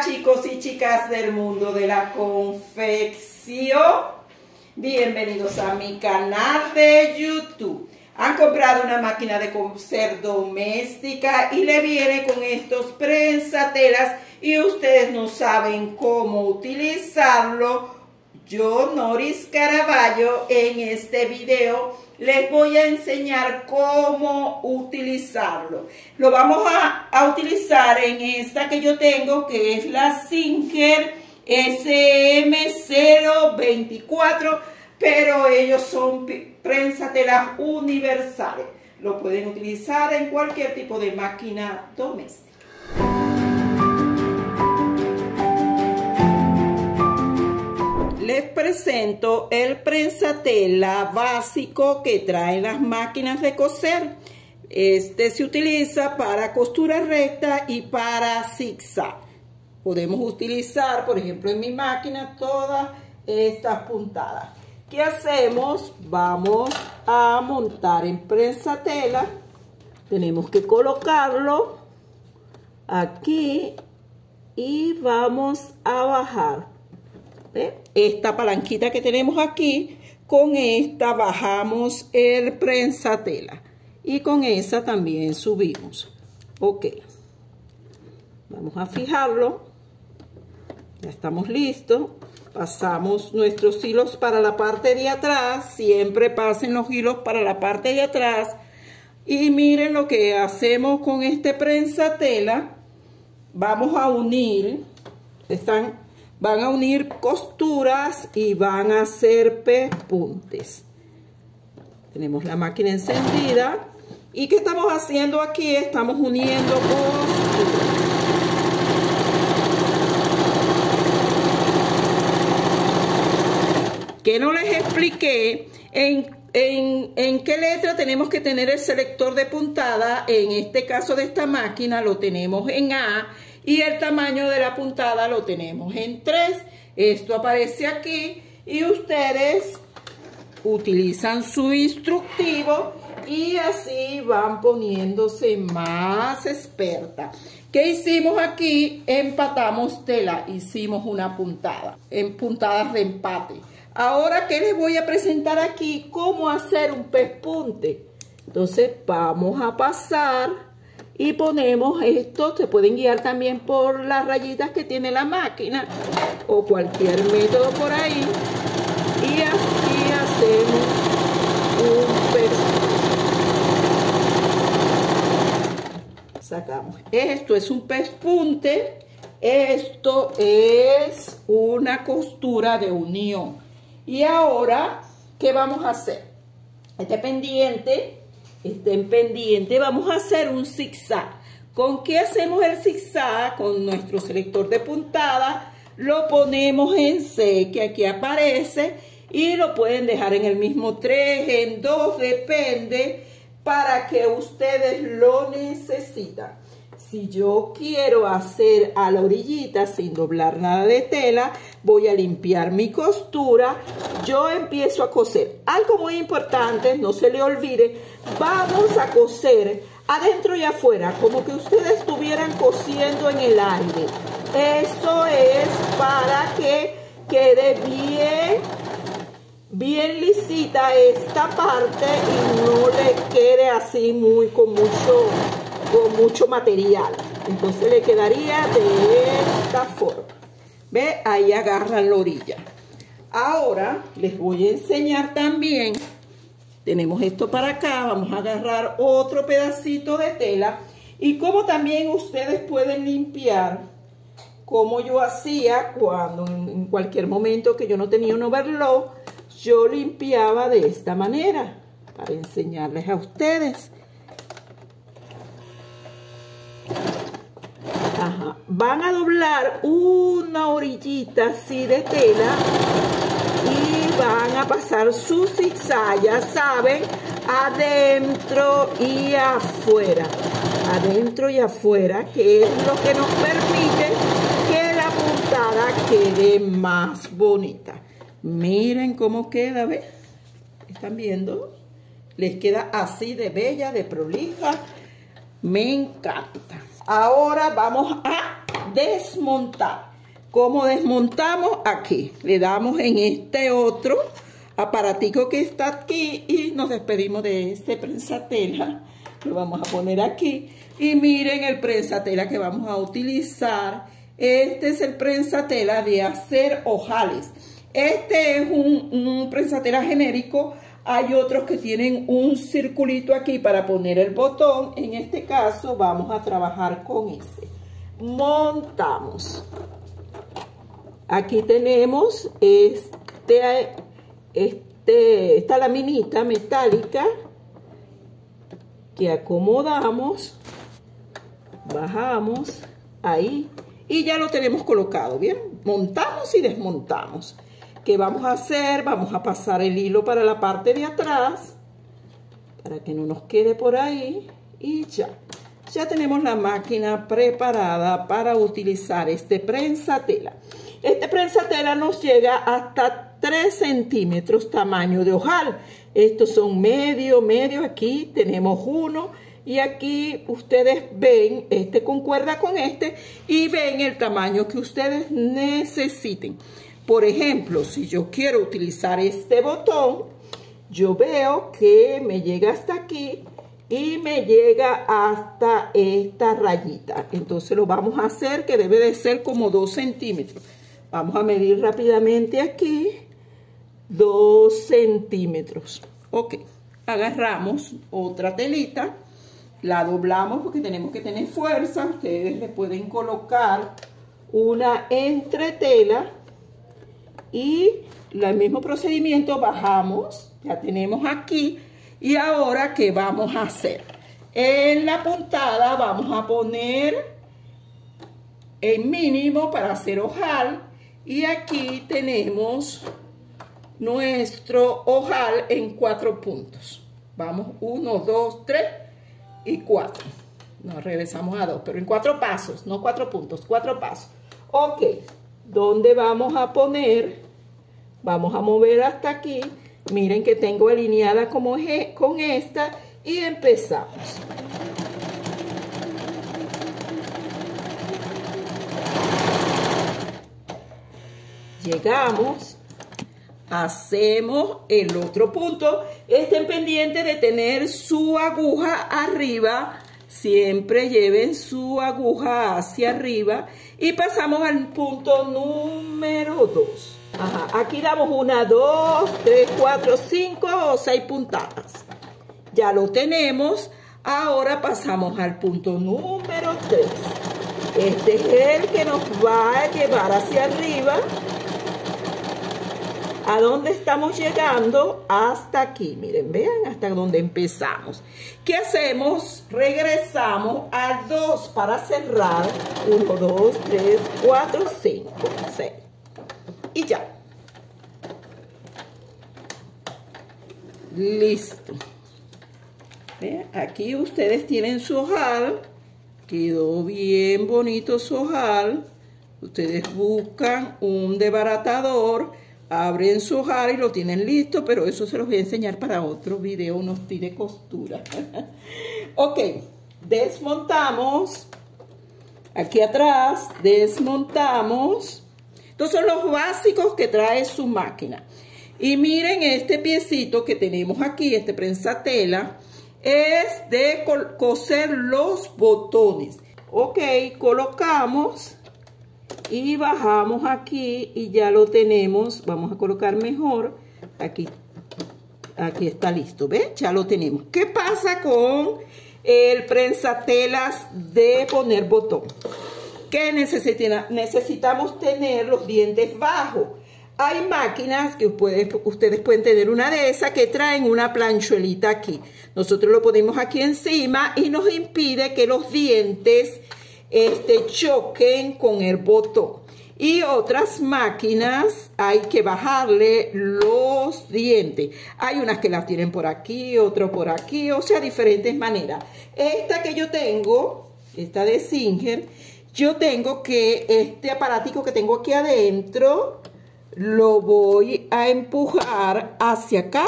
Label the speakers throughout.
Speaker 1: Chicos y chicas del mundo de la confección. Bienvenidos a mi canal de YouTube. Han comprado una máquina de coser doméstica y le viene con estos prensatelas y ustedes no saben cómo utilizarlo. Yo, Noris Caraballo, en este video les voy a enseñar cómo utilizarlo. Lo vamos a, a utilizar en esta que yo tengo, que es la Sinker SM024, pero ellos son prensatelas universales. Lo pueden utilizar en cualquier tipo de máquina doméstica. Les presento el prensatela básico que traen las máquinas de coser. Este se utiliza para costura recta y para zigzag. Podemos utilizar, por ejemplo, en mi máquina todas estas puntadas. ¿Qué hacemos? Vamos a montar en prensatela. Tenemos que colocarlo aquí y vamos a bajar esta palanquita que tenemos aquí, con esta bajamos el prensatela y con esa también subimos. Ok, vamos a fijarlo, ya estamos listos. Pasamos nuestros hilos para la parte de atrás, siempre pasen los hilos para la parte de atrás. Y miren lo que hacemos con este prensatela. Vamos a unir, están van a unir costuras y van a hacer pespuntes. Tenemos la máquina encendida. ¿Y qué estamos haciendo aquí? Estamos uniendo costuras. Que no les expliqué en, en, en, qué letra tenemos que tener el selector de puntada. En este caso de esta máquina lo tenemos en A y el tamaño de la puntada lo tenemos en 3. Esto aparece aquí y ustedes utilizan su instructivo y así van poniéndose más experta. ¿Qué hicimos aquí? Empatamos tela, hicimos una puntada, en puntadas de empate. Ahora, ¿qué les voy a presentar aquí? Cómo hacer un pespunte. Entonces, vamos a pasar y ponemos esto, se pueden guiar también por las rayitas que tiene la máquina o cualquier método por ahí. Y así hacemos un pespunte sacamos esto es un pespunte esto es una costura de unión. Y ahora ¿qué vamos a hacer? este pendiente estén pendientes. Vamos a hacer un zigzag. ¿Con qué hacemos el zigzag? Con nuestro selector de puntada. Lo ponemos en C, que aquí aparece. Y lo pueden dejar en el mismo 3, en 2, depende, para que ustedes lo necesitan. Si yo quiero hacer a la orillita sin doblar nada de tela, voy a limpiar mi costura. Yo empiezo a coser. Algo muy importante, no se le olvide, vamos a coser adentro y afuera, como que ustedes estuvieran cosiendo en el aire. Eso es para que quede bien, bien lisita esta parte y no le quede así muy con mucho con mucho material. Entonces le quedaría de esta forma. ¿Ve? Ahí agarran la orilla. Ahora les voy a enseñar también. Tenemos esto para acá. Vamos a agarrar otro pedacito de tela. Y como también ustedes pueden limpiar, como yo hacía cuando en cualquier momento que yo no tenía un overlock, yo limpiaba de esta manera para enseñarles a ustedes. Van a doblar una orillita así de tela y van a pasar su zigzag, ya saben, adentro y afuera. Adentro y afuera, que es lo que nos permite que la puntada quede más bonita. Miren cómo queda, ¿ves? ¿Están viendo? Les queda así de bella, de prolija. Me encanta. Ahora vamos a desmontar. ¿Cómo desmontamos? Aquí. Le damos en este otro aparatico que está aquí y nos despedimos de este prensatela. Lo vamos a poner aquí. Y miren el prensatela que vamos a utilizar. Este es el prensatela de hacer ojales. Este es un, un prensatela genérico. Hay otros que tienen un circulito aquí para poner el botón. En este caso vamos a trabajar con este. Montamos. Aquí tenemos este, este, esta laminita metálica que acomodamos, bajamos ahí y ya lo tenemos colocado, ¿bien? Montamos y desmontamos. ¿Qué vamos a hacer? Vamos a pasar el hilo para la parte de atrás para que no nos quede por ahí y ya. Ya tenemos la máquina preparada para utilizar este prensa tela. Este prensa tela nos llega hasta 3 centímetros tamaño de ojal. Estos son medio, medio. Aquí tenemos uno. Y aquí ustedes ven, este concuerda con este y ven el tamaño que ustedes necesiten. Por ejemplo, si yo quiero utilizar este botón, yo veo que me llega hasta aquí y me llega hasta esta rayita. Entonces lo vamos a hacer que debe de ser como 2 centímetros. Vamos a medir rápidamente aquí. 2 centímetros. Ok. Agarramos otra telita. La doblamos porque tenemos que tener fuerza. Ustedes le pueden colocar una entretela. Y el mismo procedimiento bajamos. Ya tenemos aquí. Y ahora, ¿qué vamos a hacer? En la puntada vamos a poner el mínimo para hacer ojal y aquí tenemos nuestro ojal en cuatro puntos. Vamos, uno, dos, tres y cuatro. Nos regresamos a dos, pero en cuatro pasos, no cuatro puntos, cuatro pasos. Ok, ¿dónde vamos a poner? Vamos a mover hasta aquí. Miren que tengo alineada como con esta y empezamos. llegamos, hacemos el otro punto. Estén pendientes de tener su aguja arriba. Siempre lleven su aguja hacia arriba. Y pasamos al punto número 2. Aquí damos una, dos, tres, cuatro, cinco o seis puntadas. Ya lo tenemos. Ahora pasamos al punto número 3. Este es el que nos va a llevar hacia arriba ¿A dónde estamos llegando? Hasta aquí, miren, vean hasta donde empezamos. ¿Qué hacemos? Regresamos al 2 para cerrar. 1, 2, 3, 4, 5, 6. Y ya. Listo. Aquí ustedes tienen su ojal. Quedó bien bonito su ojal. Ustedes buscan un debaratador abren su hojar y lo tienen listo, pero eso se los voy a enseñar para otro video, unos de costura. ok, desmontamos, aquí atrás, desmontamos. Estos son los básicos que trae su máquina. Y miren este piecito que tenemos aquí, este prensa tela, es de coser los botones. Ok, colocamos y bajamos aquí y ya lo tenemos vamos a colocar mejor aquí aquí está listo ¿ves? ya lo tenemos ¿qué pasa con el prensatelas de poner botón? Que necesitamos tener los dientes bajos hay máquinas que ustedes pueden tener una de esas que traen una planchuelita aquí. Nosotros lo ponemos aquí encima y nos impide que los dientes este, choquen con el botón. Y otras máquinas hay que bajarle los dientes. Hay unas que las tienen por aquí, otras por aquí, o sea, diferentes maneras. Esta que yo tengo, esta de Singer, yo tengo que este aparatico que tengo aquí adentro, lo voy a empujar hacia acá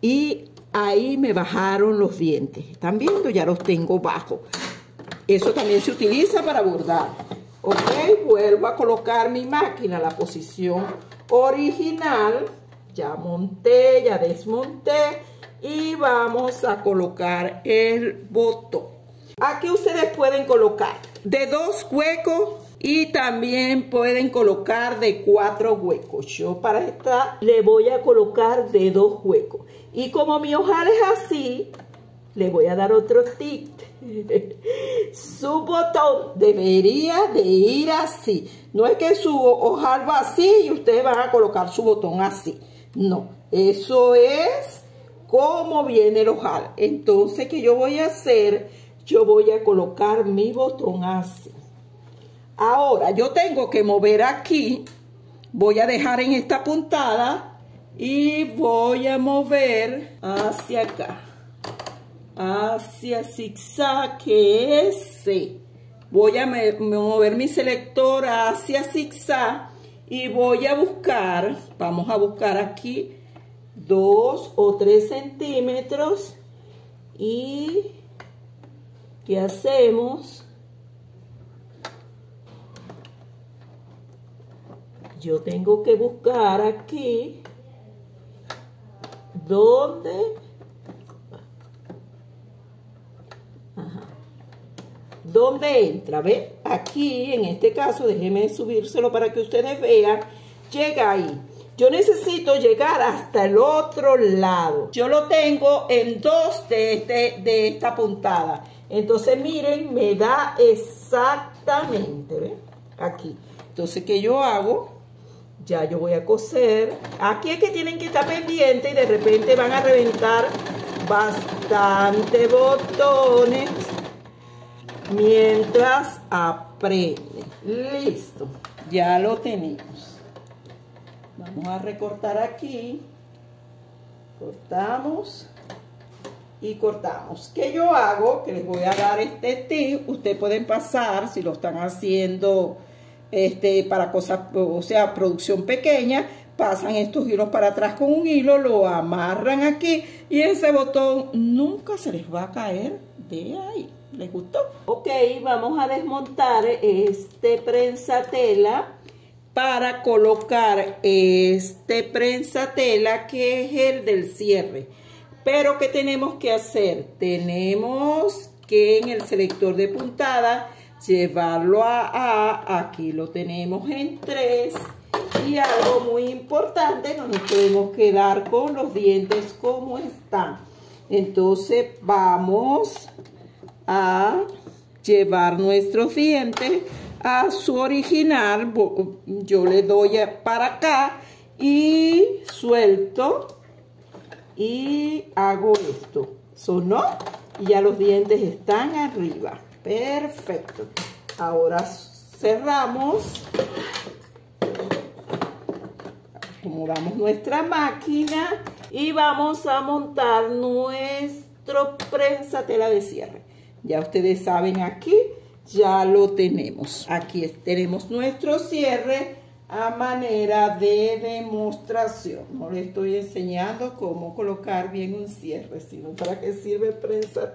Speaker 1: y ahí me bajaron los dientes. ¿Están viendo? Ya los tengo bajo. Eso también se utiliza para bordar. Ok, vuelvo a colocar mi máquina la posición original. Ya monté, ya desmonté y vamos a colocar el botón. Aquí ustedes pueden colocar de dos huecos y también pueden colocar de cuatro huecos. Yo para esta le voy a colocar de dos huecos. Y como mi ojal es así, le voy a dar otro tip. su botón debería de ir así. No es que su ojal va así y ustedes van a colocar su botón así. No, eso es como viene el ojal. Entonces, ¿qué yo voy a hacer? Yo voy a colocar mi botón así. Ahora, yo tengo que mover aquí. Voy a dejar en esta puntada y voy a mover hacia acá hacia zigzag que es. Voy a mover mi selector hacia zigzag y voy a buscar, vamos a buscar aquí dos o tres centímetros y ¿qué hacemos? Yo tengo que buscar aquí donde ¿Dónde entra? ¿Ve? Aquí, en este caso, déjeme subírselo para que ustedes vean. Llega ahí. Yo necesito llegar hasta el otro lado. Yo lo tengo en dos de, este, de esta puntada. Entonces, miren, me da exactamente, ¿ve? Aquí. Entonces, ¿qué yo hago? Ya yo voy a coser. Aquí es que tienen que estar pendientes y de repente van a reventar bastante botones mientras aprende. Listo, ya lo tenemos. Vamos a recortar aquí. Cortamos y cortamos. ¿Qué yo hago? Que les voy a dar este tip. Ustedes pueden pasar, si lo están haciendo este, para cosas, o sea, producción pequeña, pasan estos hilos para atrás con un hilo, lo amarran aquí y ese botón nunca se les va a caer de ahí. ¿Les gustó? Ok, vamos a desmontar este prensa tela para colocar este prensa tela que es el del cierre. Pero ¿qué tenemos que hacer? Tenemos que en el selector de puntada llevarlo a, a aquí lo tenemos en 3 y algo muy importante, no nos podemos quedar con los dientes como están. Entonces vamos a llevar nuestros dientes a su original. Yo le doy para acá y suelto y hago esto. Sonó y ya los dientes están arriba. Perfecto. Ahora cerramos. Acomodamos nuestra máquina y vamos a montar nuestro prensa tela de cierre. Ya ustedes saben aquí, ya lo tenemos. Aquí tenemos nuestro cierre a manera de demostración. No le estoy enseñando cómo colocar bien un cierre, sino para qué sirve prensa.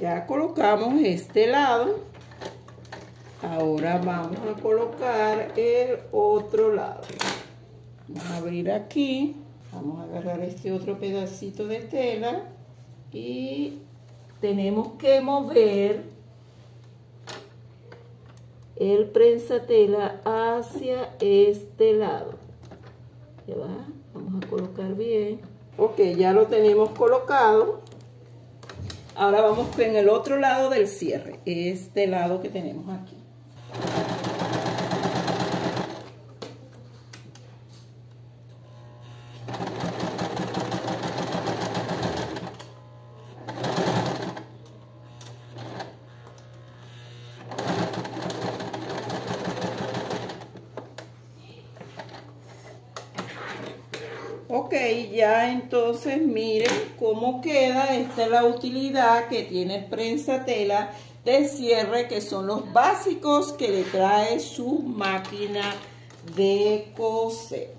Speaker 1: Ya colocamos este lado Ahora vamos a colocar el otro lado. Vamos a abrir aquí. Vamos a agarrar este otro pedacito de tela. Y tenemos que mover el prensa tela hacia este lado. Ya va. Vamos a colocar bien. Ok, ya lo tenemos colocado. Ahora vamos con el otro lado del cierre. Este lado que tenemos aquí. Ok, ya entonces miren cómo queda. Esta es la utilidad que tiene prensa tela de cierre, que son los básicos que le trae su máquina de coser.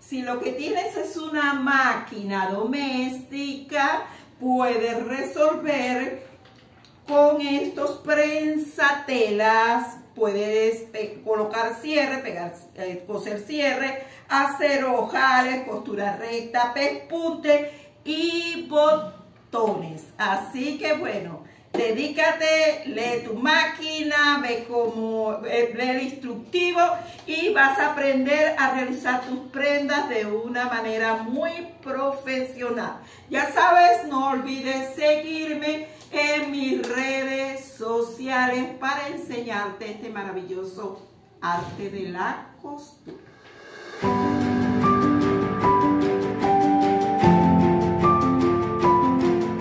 Speaker 1: Si lo que tienes es una máquina doméstica, puedes resolver con estos prensatelas. Puedes colocar cierre, pegar, eh, coser cierre, hacer ojales, costura recta, pespunte y botones. Así que bueno, Dedícate, lee tu máquina, ve cómo, lee el instructivo y vas a aprender a realizar tus prendas de una manera muy profesional. Ya sabes, no olvides seguirme en mis redes sociales para enseñarte este maravilloso arte de la costura.